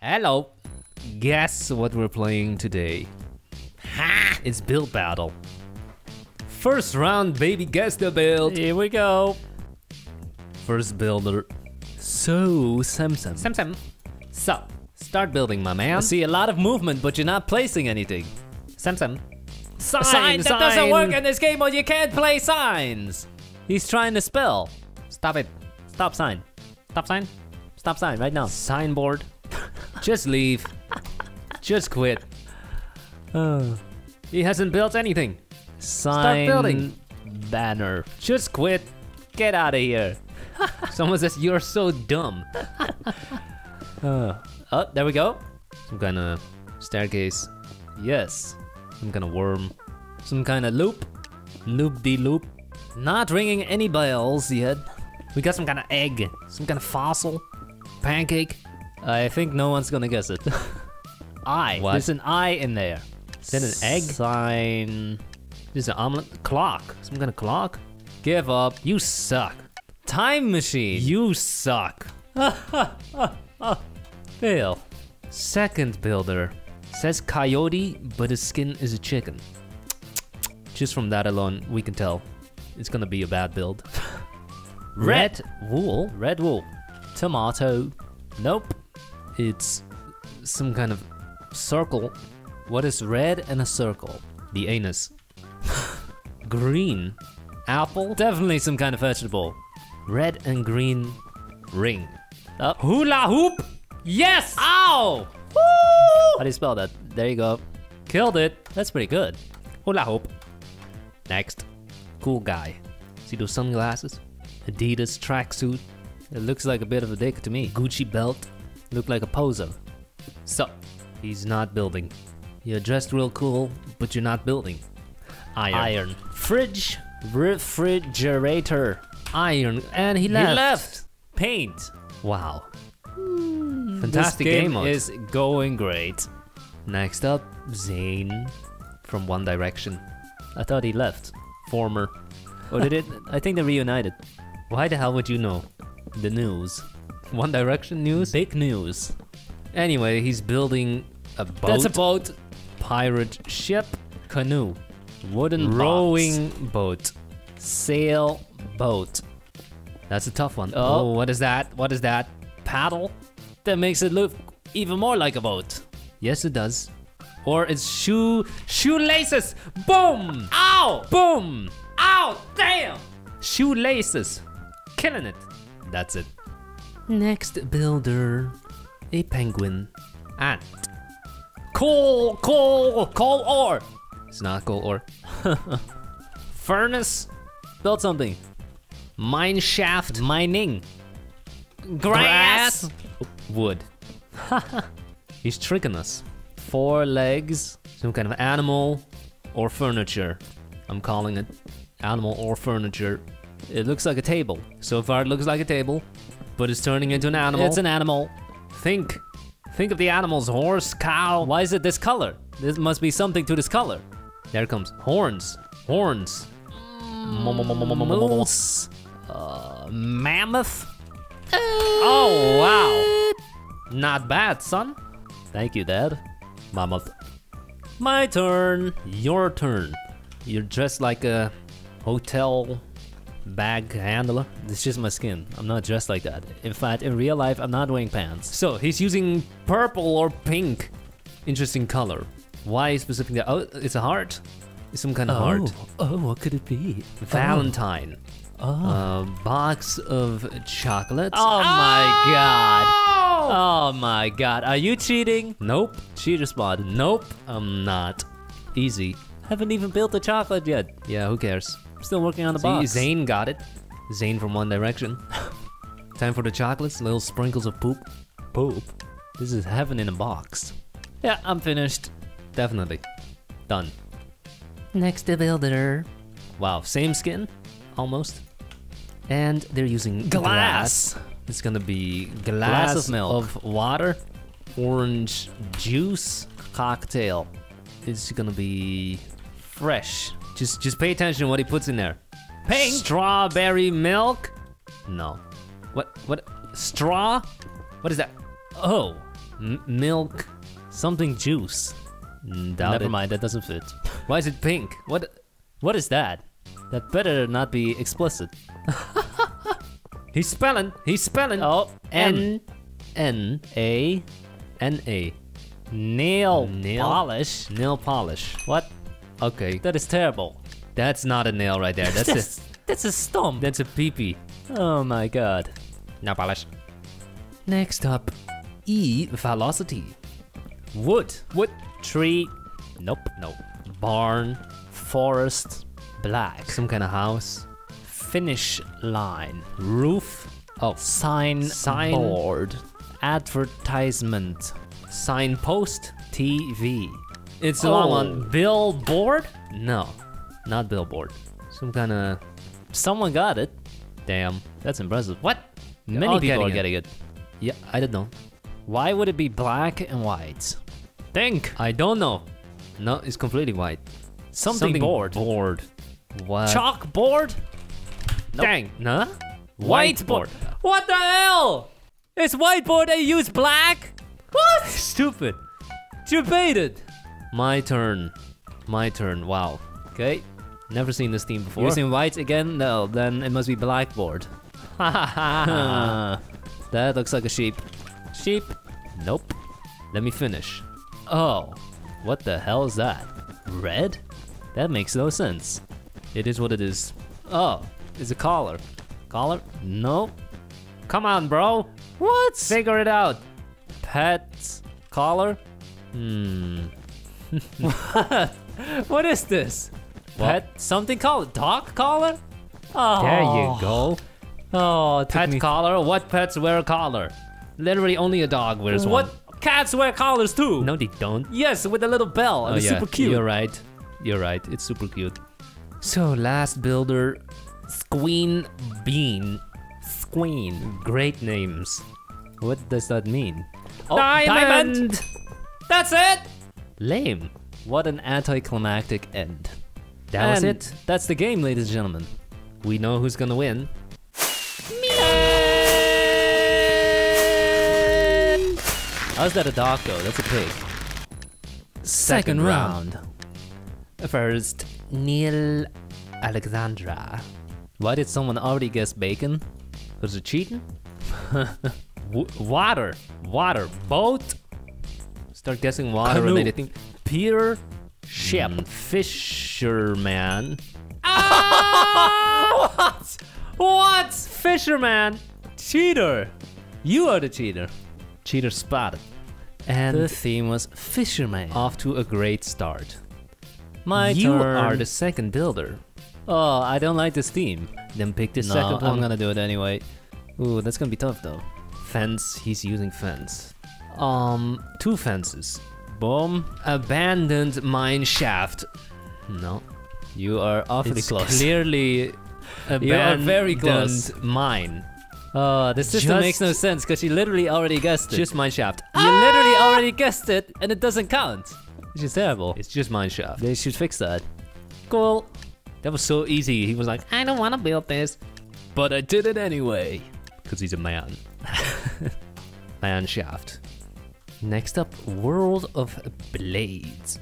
Hello. Guess what we're playing today? Ha! It's build battle. First round, baby. Guess the build. Here we go. First builder. So Samson. Samson. So start building, my man. I see a lot of movement, but you're not placing anything. Samson. Sign, Sign, that doesn't work in this game, or you can't play signs. He's trying to spell. Stop it. Stop sign. Stop sign. Stop sign right now. Signboard. Just leave. Just quit. Oh. He hasn't built anything. Sign building. banner. Just quit. Get out of here. Someone says you're so dumb. Uh, oh, there we go. Some kind of staircase. Yes. Some kind of worm. Some kind of loop. Loop de loop. Not ringing any bells yet. We got some kind of egg. Some kind of fossil. Pancake. I think no one's gonna guess it. I. What? There's an I in there. Then an egg. Sign. There's an omelet. Clock. Some kind of clock. Give up. You suck. Time machine. You suck. fail. Second builder. Says coyote, but his skin is a chicken. Just from that alone, we can tell it's gonna be a bad build. Red. wool. Red wool. Tomato. Nope. It's some kind of circle. What is red and a circle? The anus. green. Apple. Definitely some kind of vegetable. Red and green ring. Up. Hula hoop. Yes! Ow! How do you spell that? There you go. Killed it. That's pretty good. Hula hoop. Next. Cool guy. See those sunglasses? Adidas tracksuit. It looks like a bit of a dick to me. Gucci belt. Look like a poser. So, he's not building. You're dressed real cool, but you're not building. Iron. Iron. Fridge. Refrigerator. Iron. And he left. He left. Paint. Wow. Hmm. This Fantastic game, game, mode. is going great. Next up, Zayn from One Direction. I thought he left. Former. Or did it? I think they reunited. Why the hell would you know? The news. One Direction news? Big news. Anyway, he's building a boat. That's a boat. pirate ship. Canoe. Wooden Rowing box. boat. Sail boat. That's a tough one. Oh. oh, what is that? What is that? Paddle. That makes it look even more like a boat. Yes, it does. Or it's shoe shoelaces. Boom! Ow! Boom! Ow! Damn! Shoelaces. Killing it. That's it. Next builder. A penguin. Ant. Coal, coal, coal ore. It's not coal or furnace. Build something. Mine shaft. Mining. Grass. Wood. He's tricking us. Four legs. Some kind of animal or furniture. I'm calling it animal or furniture. It looks like a table. So far, it looks like a table, but it's turning into an animal. It's an animal. think. Think of the animals: horse, cow. Why is it this color? There must be something to this color. There comes. Horns. Horns. Moose. Uh, mammoth. Oh wow. Not bad, son. Thank you, Dad. Mammoth. My turn. Your turn. You're dressed like a hotel bag handler. It's just my skin. I'm not dressed like that. In fact, in real life, I'm not wearing pants. So he's using purple or pink. Interesting color. Why specifically? Oh, it's a heart. It's some kind of heart. Oh, oh what could it be? Valentine. Oh. Ah. A box of chocolates. Oh my god. Oh, oh my god. Are you cheating? Nope. Cheater spot. Nope. I'm not. Easy. Haven't even built the chocolate yet. Yeah, who cares? Still working on the See, box. Zayn got it. Zayn from One Direction. Time for the chocolates. Little sprinkles of poop. Poop. This is heaven in a box. Yeah, I'm finished. Definitely. Done. Next builder. Wow, same skin, almost. And they're using Glass. It's gonna be Glass glass, of milk. of water, orange juice. Cocktail. It's gonna be fresh. Just just pay attention to what he puts in there. Pink. Strawberry milk? No. What what straw? What is that? Oh, M- milk. Something juice. Doubt Never it. mind, that doesn't fit. Why is it pink? What? What is that? That better not be explicit. He's spelling. He's spelling. Oh, N N A N A. nail, Nail? polish. Nail polish. What? Okay, That is terrible. that's not a nail right there. That's that's, a that's a stump. that's a peepee. Oh my god. Nail polish. Next up, E velocity. Wood, Wood. tree, nope. No. Barn. Forest, black. Some kind of house. Finish line. Roof. Oh, Sign, Sign. board. Advertisement. signpost. TV. It's a long Oh. one. Billboard? No, not billboard. Some kind of Someone got it. damn. That's impressive. What? Many All people are getting getting it. Yeah, I don't know. Why would it be black and white? Think. I don't know. No, it's completely white. Something, board. Board. What? Chalkboard? Nope. Dang. Nah? Whiteboard. What the hell? It's whiteboard they use black? What? Stupid. Debated. My turn. My turn. Wow. Okay. Never seen this team before. Using white again? No, then it must be blackboard. that looks like a sheep. Sheep? Nope. Let me finish. Oh, what the hell is that? Red? That makes no sense. It is what it is. Oh, it's a collar. Collar? Nope. Come on, bro. What? Figure it out. Pet collar? Hmm. What? What is this? What? Pet something collar? Dog collar? Oh. There you oh. go. Oh, Pet me- collar. What pets wear a collar? Literally only a dog wears What? one. Cats wear collars too. No, they don't. Yes, with a little bell. And Oh, it's yeah. super cute. You're right. You're right. It's super cute. So last builder, Squeen Bean. Squeen. Great names. What does that mean? Oh, Diamond! That's it. Lame. What an anticlimactic end. That was it. That's the game, ladies and gentlemen. We know who's gonna win. How's that a dog though? That's a pig. Second round. First, Neil Alexandra. Why did someone already guess bacon? Was it cheating? Water. Water. Boat. Start guessing water Canoe. related thing. Pier. Ship. Mm, fisherman. what? What? Fisherman. Cheater. You are the cheater. Cheater spotted. And The theme was fisherman. off to a great start. My you turn. are the second builder. Oh, I don't like this theme. Then pick the no, second one. I'm gonna do it anyway. Ooh, that's gonna be tough though. Fence. He's using fence. Um, two fences. Boom. Abandoned mine shaft. No. You are awfully It's close. clearly You are very abandoned close. mine. Oh, this system Just- makes no sense because you literally already guessed it. Just mine shaft. you literally already guessed it and it doesn't count. Which is terrible. It's just mine shaft. They should fix that. Cool. That was so easy. He was like, I don't want to build this. But I did it anyway. Because he's a man. man shaft. Next up, World of Blades.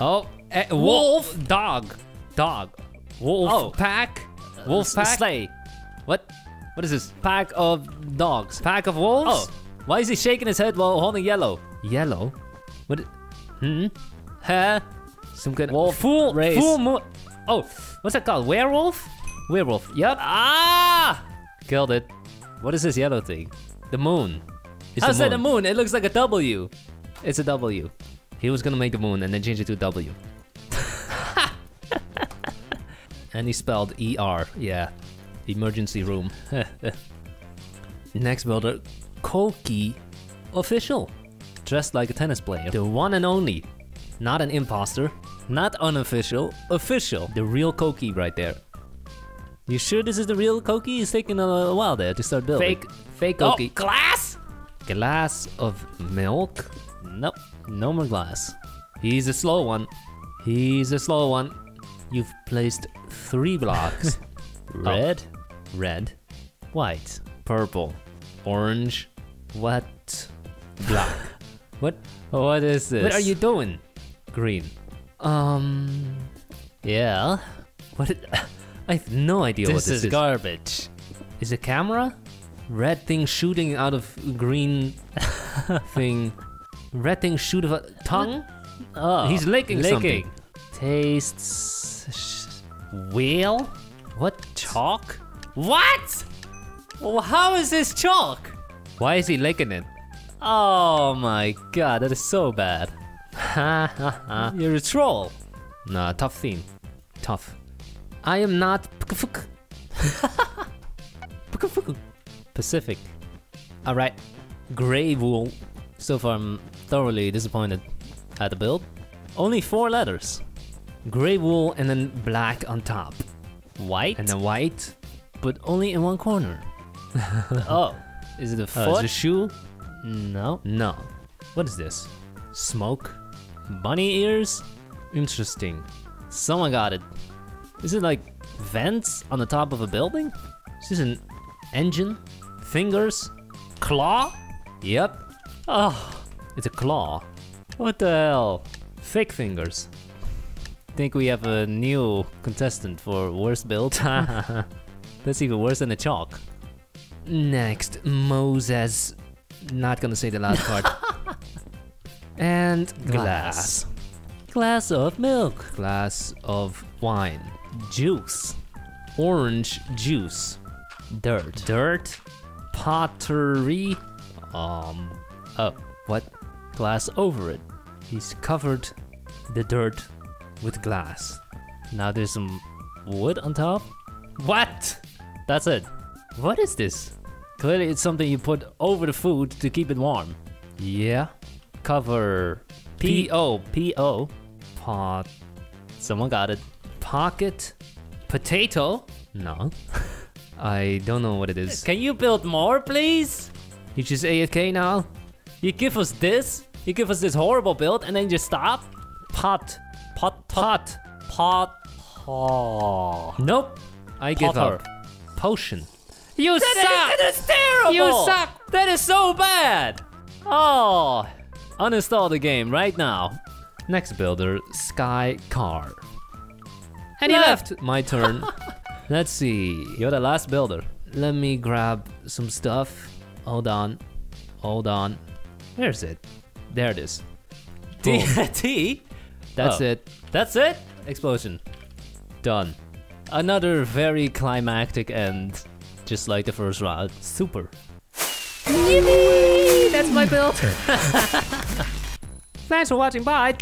Oh, eh, wolf. Dog. Dog. Wolf Oh. pack. Wolf S- pack. Sleigh. What? What is this? Pack of dogs. Pack of wolves? Oh, why is he shaking his head while holding yellow? Yellow. What? Hmm? Huh? Some kind Wolf of full race. full moon. Oh, what's that called? Werewolf? Werewolf. Yep. Ah! Killed it. What is this yellow thing? The moon. It's How's the that a moon? It looks like a W. It's a W. He was gonna make the moon and then change it to W. and he spelled ER. Yeah. Emergency room. Next builder, Koki official. Dressed like a tennis player. The one and only. Not an imposter. Not unofficial, official. The real Koki right there. You sure this is the real Koki? It's taking a while there to start building. Fake, fake Koki. Oh, Koki. glass? Glass of milk. Nope. No more glass. He's a slow one. He's a slow one. You've placed three blocks. Red? Red, White. purple, orange. What? Black. what? What is this? What are you doing? Green. Um. Yeah. What? I have no idea This what this is This is. garbage. Is a camera? Red thing shooting out of green thing. Red thing shoot of a tongue? Oh, He's licking something. Tastes. Wheel? What? Chalk? What? Well, how is this chalk? Why is he licking it? Oh my god, that is so bad. Ha ha ha. You're a troll. Nah, tough theme. Tough. I am not. Pacific. Alright. Gray wool. So far, I'm thoroughly disappointed at the build. Only four letters. Gray wool and then black on top. White, And then white. but only in one corner. oh, is it a Uh, foot? is it a shoe? no. No. What is this? Smoke? Bunny ears? Interesting. Someone got it. Is it like vents on the top of a building? Is this an engine? Fingers? Claw? Yep. Oh, It's a claw. what the hell? Fake fingers. Think we have a new contestant for worst build? That's even worse than a chalk. Next, Moses. Not gonna say the last part. and glass. Glass of milk. Glass of wine. Juice. Orange juice. Dirt. Dirt. Pottery. Um. Oh, What? glass over it. He's covered the dirt with glass. Now there's some wood on top. What? That's it. What is this? Clearly, it's something you put over the food to keep it warm. Yeah. Cover P P O P O. pot Someone got it. pocket potato. No. I don't know what it is. Can you build more, please? You just AFK now? You give us this, you give us this horrible build, and then you stop. Pot. Pot, Pot. pot, pot. Nope. I give Potter. up. Potion. You suck. that is terrible. You suck. That is so bad. Oh, uninstall the game right now. Next builder, Sky Car. And he left. My turn. Let's see. You're the last builder. Let me grab some stuff. Hold on. Hold on. Where's it? There it is. T. Boom. That's Oh. it. That's it. Explosion. Done. Another very climactic end, just like the first round. Super. That's my build. Thanks for watching. Bye.